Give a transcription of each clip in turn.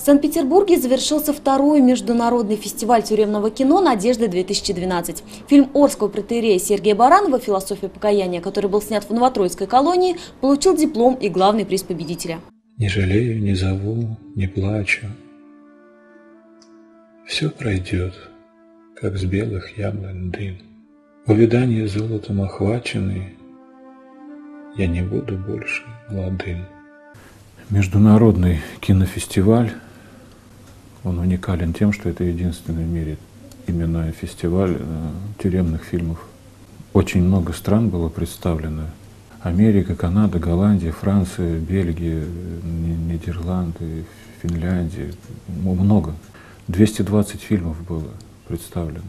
В Санкт-Петербурге завершился второй международный фестиваль тюремного кино «Надежда-2012». Фильм Орского протерея Сергея Баранова «Философия покаяния», который был снят в Новотроицкой колонии, получил диплом и главный приз победителя. Не жалею, не зову, не плачу. Все пройдет, как с белых яблонь дым. Увидание золотом охваченный, я не буду больше молодым. Международный кинофестиваль он уникален тем, что это единственный в мире именно фестиваль э, тюремных фильмов. Очень много стран было представлено. Америка, Канада, Голландия, Франция, Бельгия, Нидерланды, Финляндия. Много. 220 фильмов было представлено.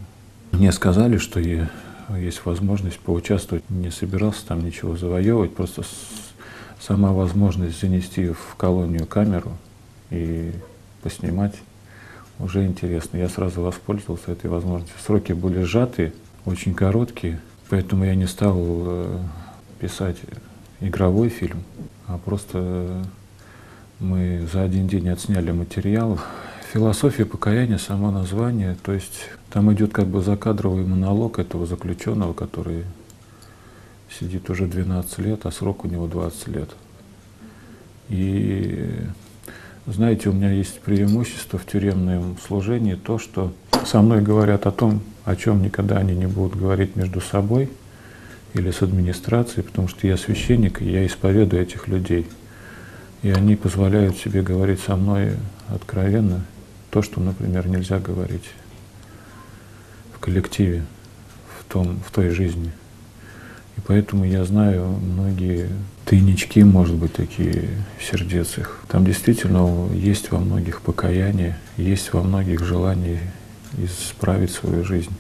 Мне сказали, что есть возможность поучаствовать. Не собирался там ничего завоевывать, просто сама возможность занести в колонию камеру и поснимать уже интересно. Я сразу воспользовался этой возможностью. Сроки были сжатые, очень короткие, поэтому я не стал э, писать игровой фильм, а просто мы за один день отсняли материал. Философия покаяния, само название, то есть там идет как бы закадровый монолог этого заключенного, который сидит уже 12 лет, а срок у него 20 лет. И знаете, у меня есть преимущество в тюремном служении то, что со мной говорят о том, о чем никогда они не будут говорить между собой или с администрацией, потому что я священник, и я исповедую этих людей. И они позволяют себе говорить со мной откровенно то, что, например, нельзя говорить в коллективе, в, том, в той жизни. И поэтому я знаю многие тайнички, может быть, такие сердец их. Там действительно есть во многих покаяние, есть во многих желание исправить свою жизнь.